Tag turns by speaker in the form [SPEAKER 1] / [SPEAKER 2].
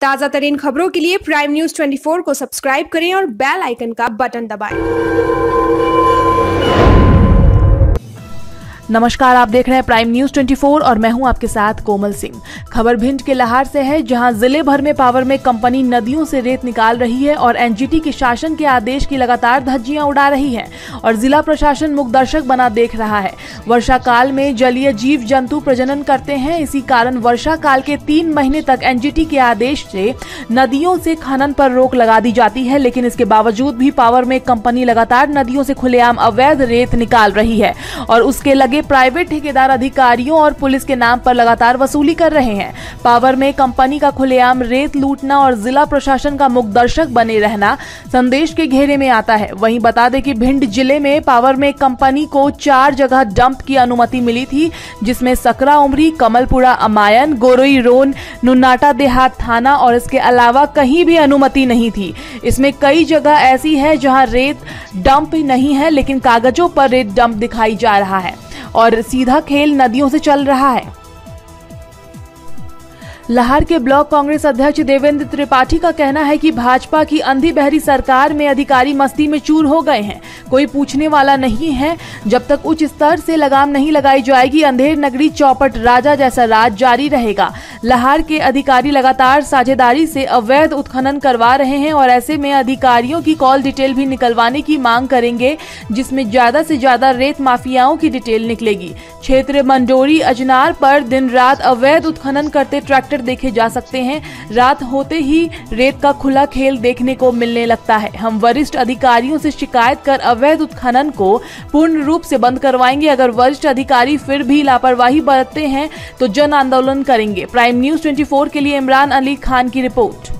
[SPEAKER 1] ताज़ा तरीन खबरों के लिए प्राइम न्यूज़ 24 को सब्सक्राइब करें और बेल आइकन का बटन दबाएँ।
[SPEAKER 2] नमस्कार, आप देख रहे हैं प्राइम न्यूज़ 24 और मैं हूँ आपके साथ कोमल सिंह। खबर भिंड के लहार से है, जहाँ ज़िले भर में पावर में कंपनी नदियों से रेत निकाल रही है और एनजीटी के शासन के आदेश की लगातार धज्जियाँ उड़ा रही है और जिला प्रशासन मुखदर्शक बना देख रहा है। वर्षा काल में जलीय जीव जंतु प्रजनन करते हैं, इसी कारण वर्षा काल के तीन महीने तक एनजीटी के आदेश से नदियों से खनन पर रोक लगा दी जाती है, लेकिन इसके बावजूद भी पावर में कंपनी लगातार नदियों से खुलेआम अवैध रेत निकाल रही है और उसके लगे लगे प्राइवेट ठेकेदार अधिकारियों और पुलिस के नाम पर लगातार वसूली कर रहे हैं। पावर में कंपनी का खुलेआम रेत लूटना और जिला प्रशासन का मुखदर्शक बने रहना संदेश के घेरे में आता है। वहीं बता दें कि भिंड ज़िले में पावर में कंपनी को चार जगह डंप की अनुमति मिली थी, जिसमें सकरा, उमरी, कमलपुरा, अमायन, गोरोई, रोन नुनाटा देहात थाना और इसके अलावा कहीं भी अनुमति नहीं थी। इसमें कई जगह ऐसी है जहाँ रेत डंप नहीं है, लेकिन कागजों पर रेत डंप दिखाई जा रहा है। और सीधा खेल नदियों से चल रहा है। लहार के ब्लॉक कांग्रेस अध्यक्ष देवेंद्र त्रिपाठी का कहना है कि भाजपा की अंधी बहरी सरकार में अधिकारी मस्ती में चूर हो गए हैं। कोई पूछने वाला नहीं है। जब तक उच्च स्तर से लगाम नहीं लगाई जाएगी, अंधेर नगरी चौपट राजा जैसा राज जारी रहेगा। लहार के अधिकारी लगातार साझेदारी से अवैध उत्खनन करवा रहे हैं और ऐसे में अधिकारियों की कॉल डिटेल भी निकलवाने की मांग करेंगे, जिसमें ज़्यादा से ज़्यादा रेत माफियाओं की डिटेल निकलेगी। क्षेत्र मंडोरी अजनार पर दिन रात अवैध उत्खनन करते ट्रैक्टर देखे जा सकते हैं। रात होते ही रेत का खुला खेल देखने को मिलने लगता है। हम वरिष्ठ अधिकारियों से शिकायत कर अवैध उत्खनन को पूर्ण रूप से बंद करवाएँगे। अगर वरिष्ठ अधिकारी फिर भी लापरवाही बरतते हैं तो जन आंदोलन करेंगे। प्राइम न्यूज़ 24 के लिए इमरान अली खान की रिपोर्ट।